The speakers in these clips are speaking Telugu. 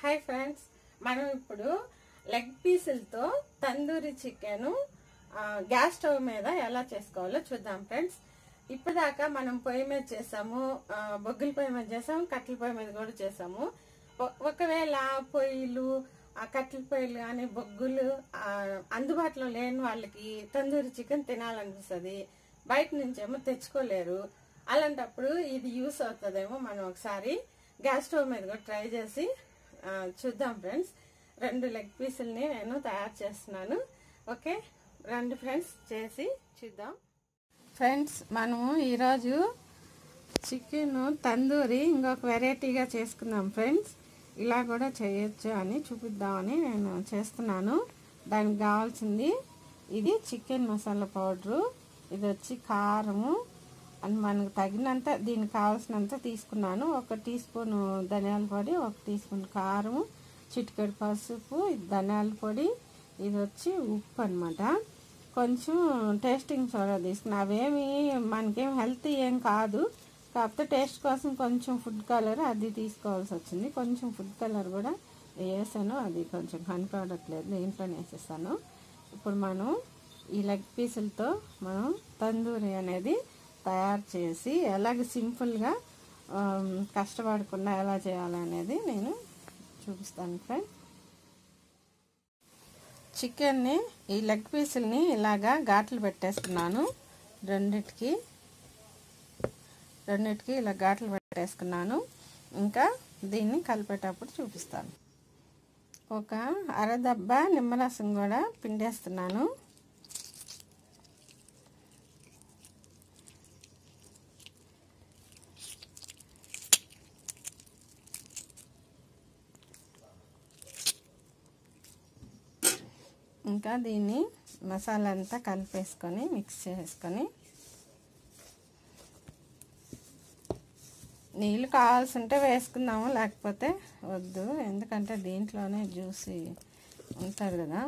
హాయ్ ఫ్రెండ్స్ మనం ఇప్పుడు లెగ్ పీసులతో తందూరి చికెన్ గ్యాస్ స్టవ్ మీద ఎలా చేసుకోవాలో చూద్దాం ఫ్రెండ్స్ ఇప్పటిదాకా మనం పొయ్యి మీద చేసాము బొగ్గుల పొయ్యి మీద చేసాము కట్టెల పొయ్యి మీద కూడా చేసాము. ఒకవేళ పొయ్యిలు ఆ కట్టెల పొయ్యిలు కానీ బొగ్గులు అందుబాటులో లేని వాళ్ళకి తందూరి చికెన్ తినాలనిపిస్తుంది. బయట నుంచేమో తెచ్చుకోలేరు. అలాంటప్పుడు ఇది యూస్ అవుతుందేమో మనం ఒకసారి గ్యాస్ స్టవ్ మీద కూడా ట్రై చేసి చూద్దాం ఫ్రెండ్స్. రెండు లెగ్ పీసుల్ని నేను తయారు చేస్తున్నాను. ఓకే? రెండు ఫ్రెండ్స్ చేసి చూద్దాం. ఫ్రెండ్స్ మనము ఈరోజు చికెన్ తందూరి ఇంకొక వెరైటీగా చేసుకుందాం ఫ్రెండ్స్. ఇలా కూడా చేయొచ్చు అని చూపిద్దామని నేను చేస్తున్నాను. దానికి కావాల్సింది ఇది చికెన్ మసాలా పౌడరు. ఇది వచ్చి కారము అండ్ మనకు తగినంత దీనికి కావాల్సినంత తీసుకున్నాను. ఒక టీ స్పూన్ ధనియాల పొడి ఒక టీ స్పూన్ కారం చిటికెడు పసుపు ధనియాల పొడి ఇది వచ్చి ఉప్పు అనమాట కొంచెం టేస్టింగ్ సోడా తీసుకున్నా. అవేమి మనకేం హెల్త్ ఏం కాదు. కాకపోతే టేస్ట్ కోసం కొంచెం ఫుడ్ కలర్ అది తీసుకోవాల్సి వచ్చింది. కొంచెం ఫుడ్ కలర్ కూడా వేసాను. అది కొంచెం కనపడట్లేదు. దీంట్లోనే వేసేస్తాను ఇప్పుడు మనం ఈ లెగ్ పీసులతో మనం తందూరి అనేది తయారు చేసి ఎలాగ సింపుల్గా కష్టపడకుండా ఎలా చేయాలనేది నేను చూపిస్తాను ఫ్రెండ్. చికెన్ని ఈ లెగ్ పీసుల్ని ఇలాగా ఘాట్లు పెట్టేస్తున్నాను రెండిటికి. రెండిటికి ఇలా ఘాట్లు పెట్టేసుకున్నాను. ఇంకా దీన్ని కలిపేటప్పుడు చూపిస్తాను. ఒక అరదబ్బ నిమ్మరసం కూడా పిండేస్తున్నాను. ఇంకా దీన్ని మసాలా అంతా కలిపేసుకొని మిక్స్ చేసుకొని నీళ్ళు కావాల్సి ఉంటే వేసుకుందాము లేకపోతే వద్దు. ఎందుకంటే దీంట్లోనే జ్యూసి ఉంటుంది కదా.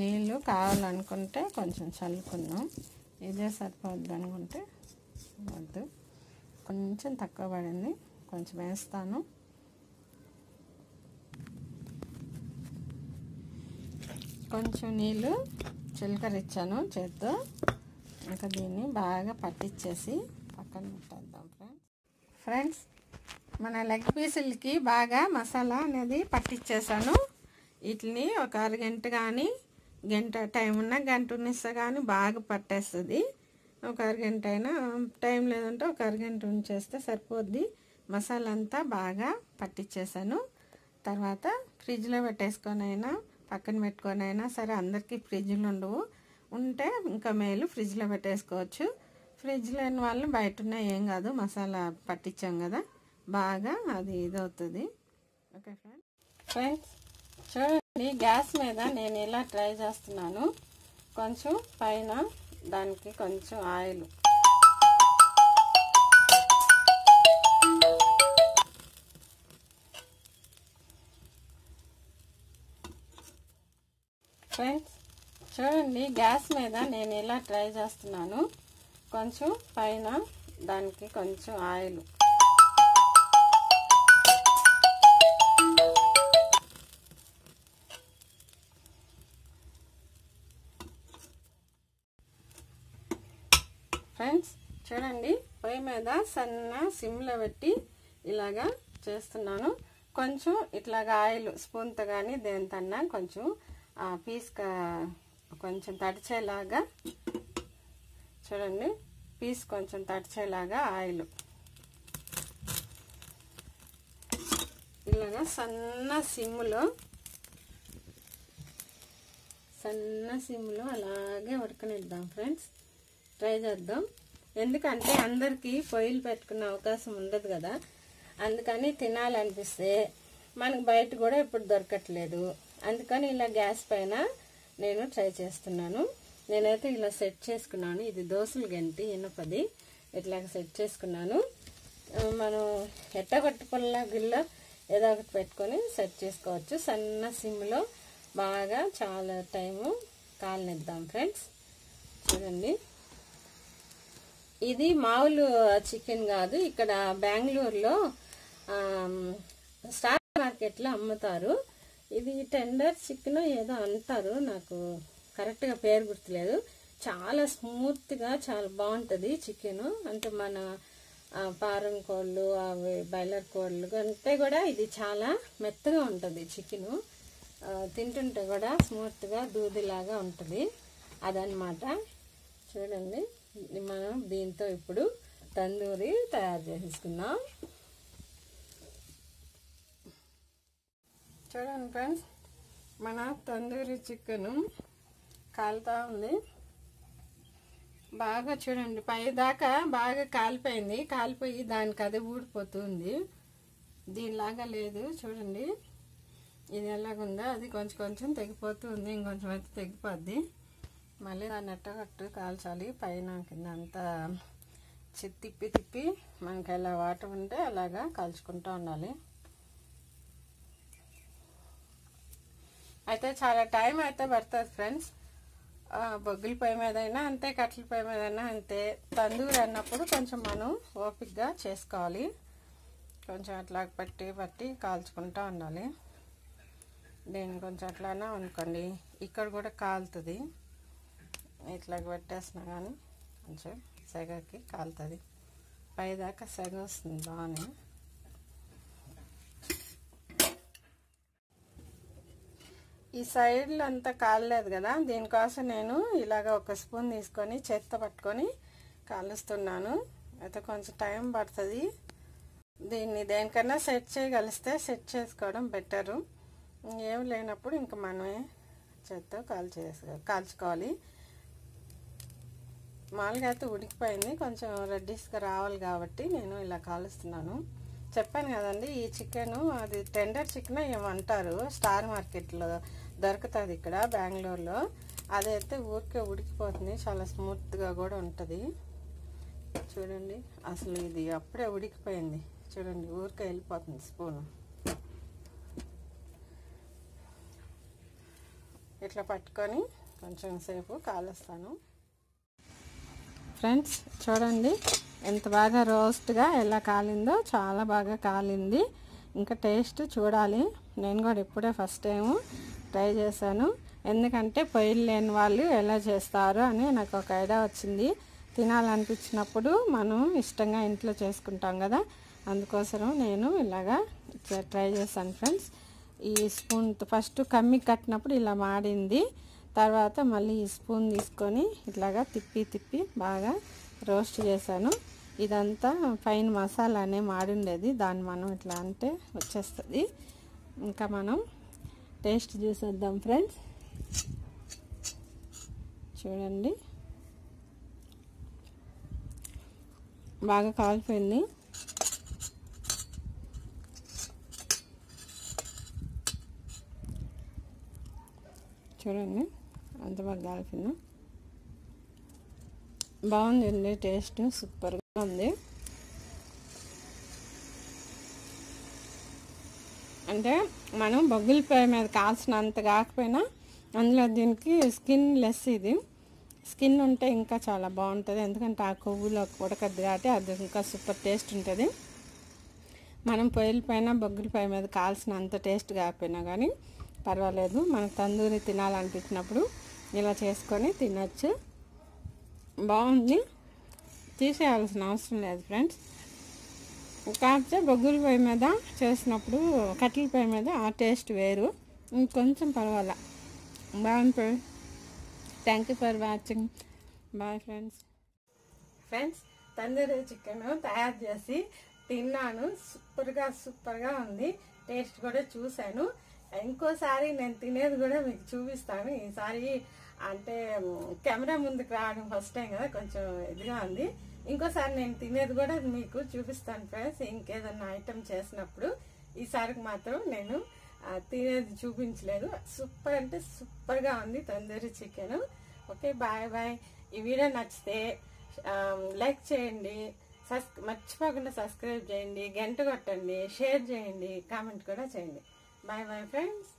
నీళ్ళు కావాలనుకుంటే కొంచెం చల్లుకుందాం. ఇదే సరిపోద్ది అనుకుంటే వద్దు. కొంచెం తక్కువ పడింది. కొంచెం వేస్తాను. కొంచెం నీళ్ళు చిలకరిచ్చాను చేత్తో. ఇంకా దీన్ని బాగా పట్టించేసి పక్కన పెట్టేద్దాం ఫ్రెండ్స్. ఫ్రెండ్స్ మన లెగ్ పీసులకి బాగా మసాలా అనేది పట్టించేసాను వీటిని ఒక అరగంట కానీ గంట టైం ఉన్న గంట ఉన్నిస్తే కానీ బాగా పట్టేస్తుంది. ఒక అరగంట అయినా టైం లేదంటే ఒక అరగంట ఉంచేస్తే సరిపోద్ది. మసాలా అంతా బాగా పట్టించేసాను తర్వాత ఫ్రిడ్జ్లో పెట్టేసుకొని అయినా పక్కన పెట్టుకొని అయినా సరే అందరికీ ఫ్రిడ్జ్లు ఉండవు. ఉంటే ఇంకా మేలు ఫ్రిడ్జ్లో పెట్టేసుకోవచ్చు. ఫ్రిడ్జ్ లేని వాళ్ళు బయట ఉన్న ఏం కాదు మసాలా పట్టించాం కదా బాగా అది ఇదవుతుంది. Okay friends? ఫ్రెండ్స్ చూడండి గ్యాస్ మీద నేను ఇలా ట్రై చేస్తున్నాను. కొంచెం పైన దానికి కొంచెం ఆయిల్. ఫ్రెండ్స్ చూడండి గ్యాస్ మీద నేను ఇలా ట్రై చేస్తున్నాను. కొంచెం పైన దానికి కొంచెం ఆయిల్. ఫ్రెండ్స్ చూడండి పొయ్యి మీద సన్న సిమ్లో పెట్టి ఇలాగా చేస్తున్నాను. కొంచెం ఇట్లాగా ఆయిల్ స్పూన్తో కానీ దేనితన్నా కొంచెం పీస్ కొంచెం తడిచేలాగా చూడండి పీస్ కొంచెం తడిచేలాగా ఆయిల్. ఇలాగా సన్న సిమ్లో సన్న సిమ్లో అలాగే ఉడకనిద్దాం ఫ్రెండ్స్. ట్రై చేద్దాం. ఎందుకంటే అందరికీ పొయ్యిలు పెట్టుకునే అవకాశం ఉండదు కదా. అందుకని తినాలనిపిస్తే మనకు బయట కూడా ఇప్పుడు దొరకట్లేదు. అందుకని ఇలా గ్యాస్ పైన నేను ట్రై చేస్తున్నాను. నేనైతే ఇలా సెట్ చేసుకున్నాను. ఇది దోశలు గంటి ఇనుపది. ఇట్లా సెట్ చేసుకున్నాను. మనం ఎట్ట పుల్ల గిల్ల ఏదో ఒకటి పెట్టుకొని సెట్ చేసుకోవచ్చు. సన్న సిమ్లో బాగా చాలా టైము కాలనిద్దాం ఫ్రెండ్స్. చూడండి. ఇది మామూలు చికెన్ కాదు. ఇక్కడ బెంగళూరులో స్టార్ మార్కెట్లో అమ్ముతారు. ఇది టెండర్ చికెన్ ఏదో అంటారు. నాకు కరెక్ట్గా పేరు గుర్తులేదు. చాలా స్మూత్గా చాలా బాగుంటుంది చికెన్. అంటే మన పారం కోళ్ళు అవి బాయిలర్ కోళ్ళు కంటే కూడా ఇది చాలా మెత్తగా ఉంటుంది చికెను. తింటుంటే కూడా స్మూత్గా దూదిలాగా ఉంటుంది. అదనమాట చూడండి. మనం దీంతో ఇప్పుడు తందూరి తయారు చేసేసుకుందాం. చూడండి ఫ్రెండ్స్ మన తందూరి చికెను కాలుతా ఉంది. బాగా చూడండి పై దాకా బాగా కాలిపోయింది. కాలిపోయి దానికి అదే ఊడిపోతుంది. దీనిలాగా లేదు చూడండి. ఇది ఎలాగుందో అది కొంచెం కొంచెం తెగిపోతుంది ఇంకొంచెం అయితే తెగిపోద్ది. మళ్ళీ దాన్ని ఎట్టగట్టు కాల్చాలి. పైన కింద అంతా చి- తిప్పి తిప్పి మనకి ఎలా వాటర్ ఉంటే అలాగా కాల్చుకుంటూ ఉండాలి. అయితే చాలా టైం అయితే పడుతుంది ఫ్రెండ్స్. బొగ్గుల పొయ్యి మీద అయినా అంతే కట్టెల పొయ్యి మీద అయినా అంతే. తందూరు అన్నప్పుడు కొంచెం మనం ఓపిక్గా చేసుకోవాలి. కొంచెం అట్లా పట్టి పట్టి కాల్చుకుంటూ ఉండాలి. దీన్ని కొంచెం అట్లానే అనుకోండి ఇక్కడ కూడా కాలుతుంది. ఇట్లా పెట్టేసినా కానీ కొంచెం సెగకి కాలుతుంది. పైదాకా సెగ వస్తుంది బాగానే. ఈ సైడ్లో అంతా కాలలేదు కదా దీనికోసం నేను ఇలాగ ఒక స్పూన్ తీసుకొని చేత్తో పట్టుకొని కాలుస్తున్నాను. అయితే కొంచెం టైం పడుతుంది. దీన్ని దేనికన్నా సెట్ చేయగలిస్తే సెట్ చేసుకోవడం బెటరు. ఏం లేనప్పుడు ఇంకా మనమే చేత్తో కాల్చేసు కాల్చుకోవాలి. మామూలుగా అయితే ఉడికిపోయింది. కొంచెం రెడ్డిష్గా రావాలి కాబట్టి నేను ఇలా కాలుస్తున్నాను. చెప్పాను కదండి ఈ చికెను అది టెండర్ చికెన్ ఏమంటారు స్టార్ మార్కెట్లో దొరుకుతుంది ఇక్కడ బెంగళూరులో. అదైతే ఊరికే ఉడికిపోతుంది. చాలా స్మూత్గా కూడా ఉంటుంది. చూడండి అసలు ఇది అప్పుడే ఉడికిపోయింది. చూడండి ఊరికే వెళ్ళిపోతుంది స్పూన్. ఇట్లా పట్టుకొని కొంచెం సేపు కాలుస్తాను. ఫ్రెండ్స్ చూడండి. ఎంత బాగా రోస్ట్గా ఎలా కాలిందో చాలా బాగా కాలింది. ఇంకా టేస్ట్ చూడాలి. నేను కూడా ఇప్పుడే ఫస్ట్ టైం ట్రై చేశాను. ఎందుకంటే పొయ్యిలు లేని వాళ్ళు ఎలా చేస్తారు అని నాకు ఒక ఐడియా వచ్చింది. తినాలనిపించినప్పుడు మనం ఇష్టంగా ఇంట్లో చేసుకుంటాం కదా. అందుకోసం నేను ఇలాగా ట్రై చేశాను ఫ్రెండ్స్. ఈ స్పూన్ ఫస్ట్ కమ్మి కట్టినప్పుడు ఇలా మాడింది. తర్వాత మళ్ళీ ఈ స్పూన్ తీసుకొని ఇట్లాగా తిప్పి తిప్పి బాగా రోస్ట్ చేశాను. ఇదంతా పైన మసాలానే మాడుండేది. దాన్ని మనం ఇట్లా అంటే వచ్చేస్తుంది. ఇంకా మనం టేస్ట్ చూసేద్దాం ఫ్రెండ్స్. చూడండి. బాగా కాలిపోయింది. చూడండి. అంత కావాల్సిన బాగుంది బాగుందండి టేస్ట్ సూపర్గా ఉంది. అంటే మనం బొగ్గుల పొయ్యి మీద కాల్చినంత కాకపోయినా అందులో దీనికి స్కిన్ లెస్ ఇది. స్కిన్ ఉంటే ఇంకా చాలా బాగుంటుంది. ఎందుకంటే ఆ కొవ్వులో ఉడకద్దు కాబట్టి అది ఇంకా సూపర్ టేస్ట్ ఉంటుంది. మనం పొయ్యిల పైన బొగ్గుల మీద కాల్చిన అంత టేస్ట్ కాకపోయినా కానీ పర్వాలేదు. మనకు తందూరి తినాలనిపించినప్పుడు ఇలా చేసుకొని తినచ్చు. బాగుంది. తీసేయాల్సిన అవసరం లేదు ఫ్రెండ్స్. కాకపోతే బొగ్గుల పొయ్యి మీద చేసినప్పుడు కట్టెల పొయ్యి మీద ఆ టేస్ట్ వేరు. ఇంకొంచెం పర్వాలా. బాగుంటుంది thank you for watching bye friends friends tandoori chicken తయారు చేసి తిన్నాను. సూపర్గా సూపర్గా ఉంది. టేస్ట్ కూడా చూశాను. ఇంకోసారి నేను తినేది కూడా మీకు చూపిస్తాను. ఈసారి అంటే కెమెరా ముందుకు రావడం ఫస్ట్ టైం కదా కొంచెం ఇదిగా ఉంది. ఇంకోసారి నేను తినేది కూడా మీకు చూపిస్తాను ఫ్రెండ్స్ ఇంకేదన్నా ఐటెం చేసినప్పుడు ఈసారికి మాత్రం నేను తినేది చూపించలేదు. సూపర్ అంటే సూపర్గా ఉంది tandoori chicken. Okay bye bye. ఈ వీడియో నచ్చితే లైక్ చేయండి. సబ్ మర్చిపోకుండా సబ్స్క్రైబ్ చేయండి. గంట కొట్టండి. షేర్ చేయండి. కామెంట్ కూడా చేయండి. Bye bye friends